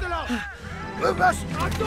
Mátela! ¡Lucas! ¡Alto!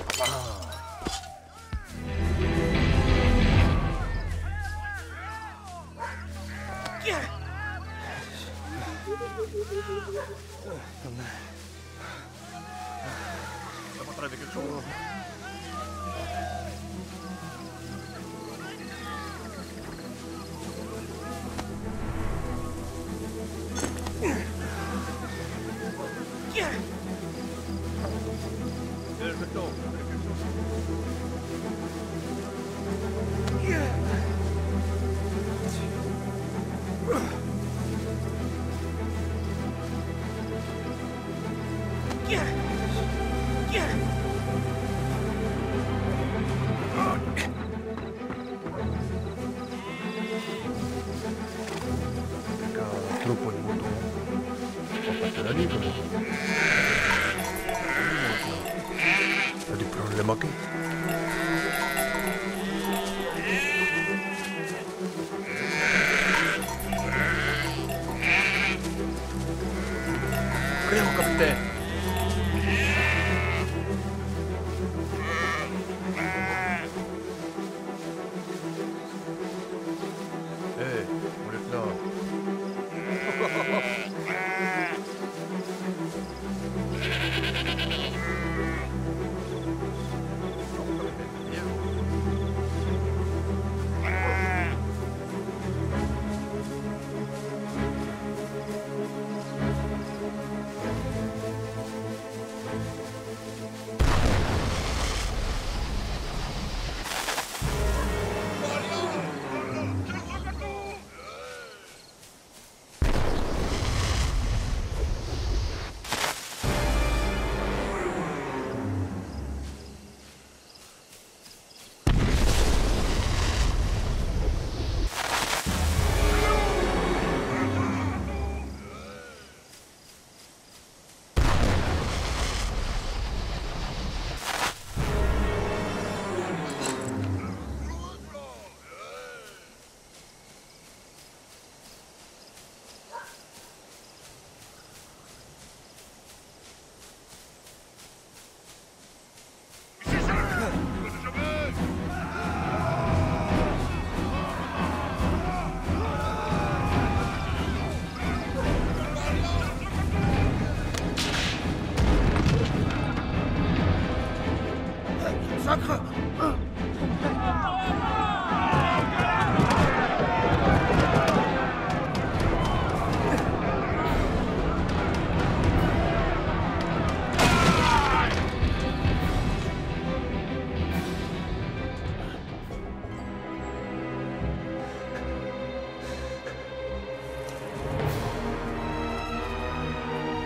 Я по траве кричу. Lupa ni motor. Apa patut tadi ke motor? Tadi problem apa? Okay?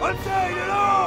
I'm saying it all!